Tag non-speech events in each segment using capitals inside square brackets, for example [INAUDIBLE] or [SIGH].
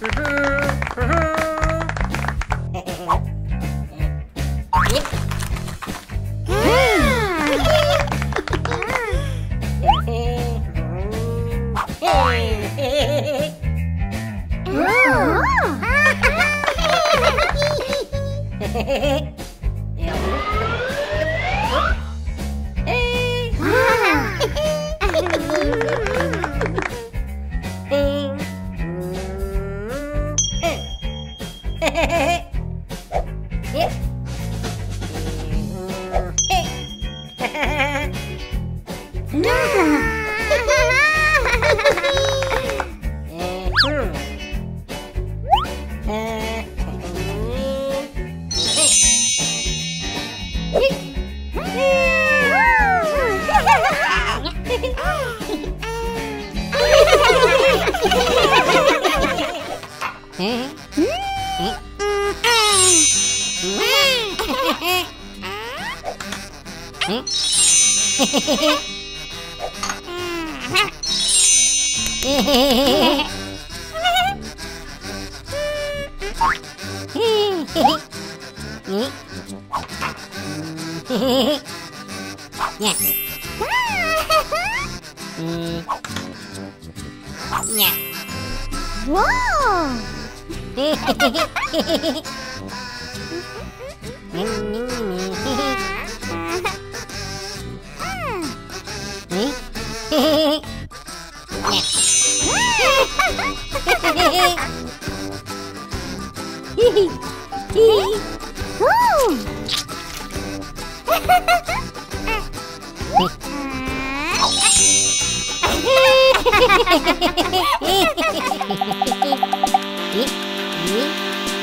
[LAUGHS] [LAUGHS] Yeah. Yeah. Whoa! Hehehehe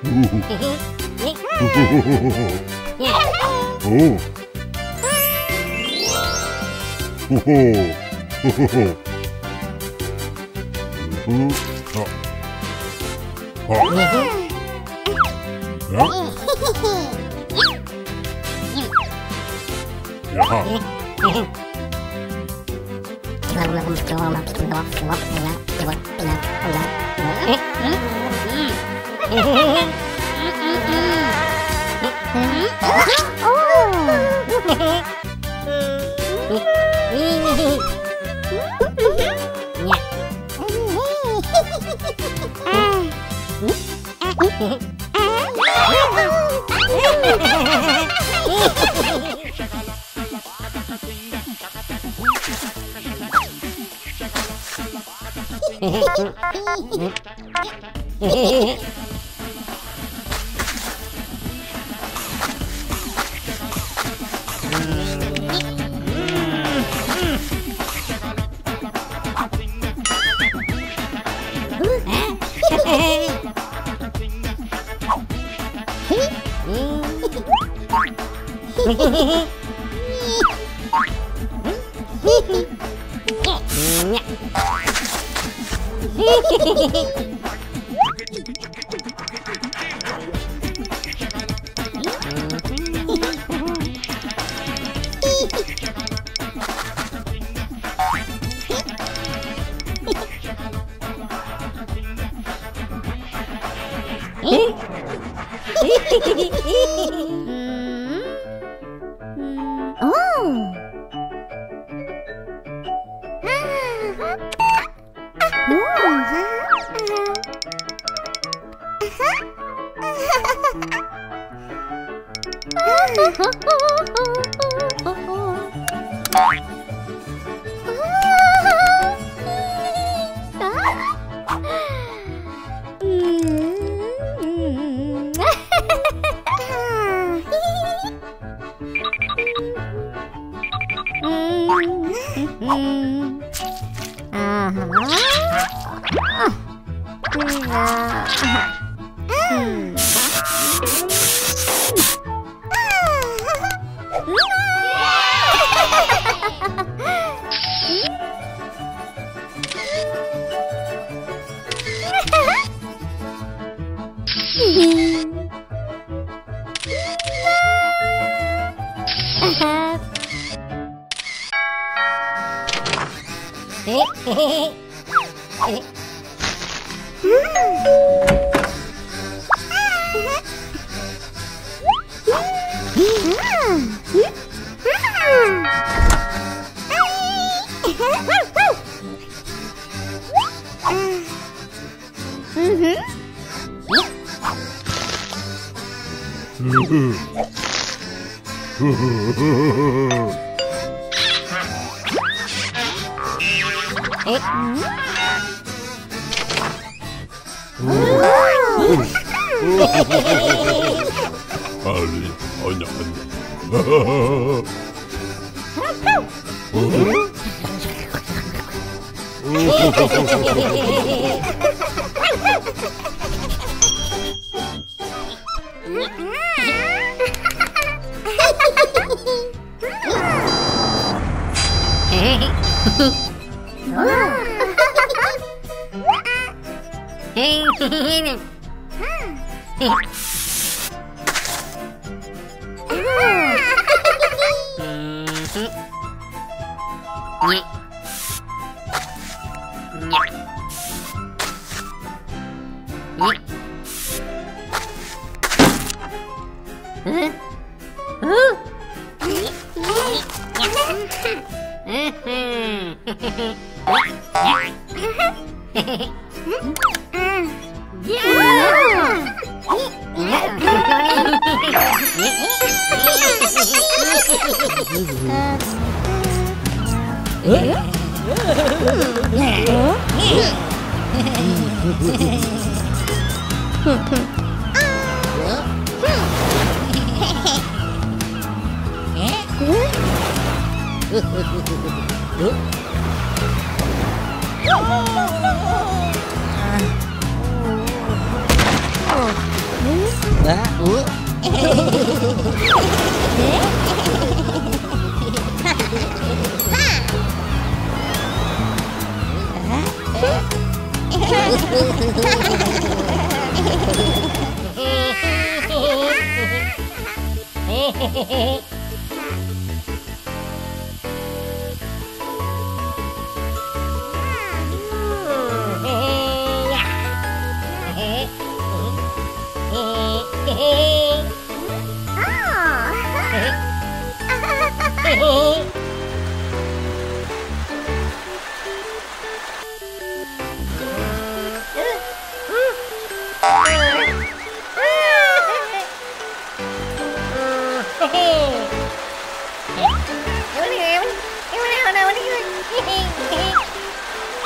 Oh, Hehehehe Oh. 아하 Eh? [LAUGHS] 아니, 아니, 아니. Mm-hmm. Dạ, Đó. Oh! [LAUGHS] [LAUGHS] [LAUGHS]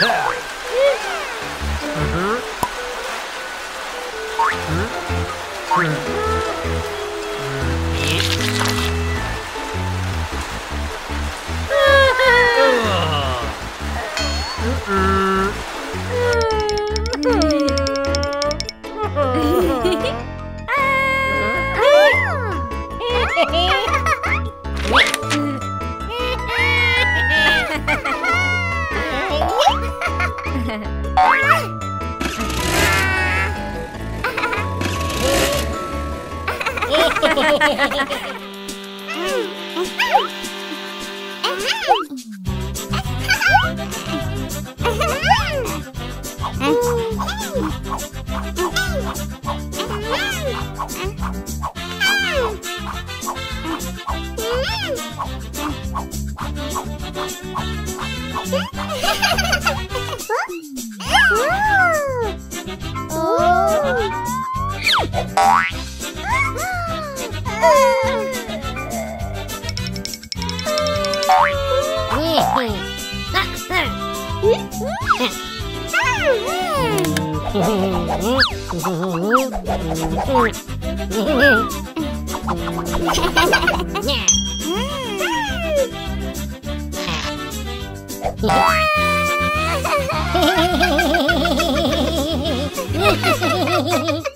mm-hmm. Uh-huh. Mm-hmm. Ha ha ha!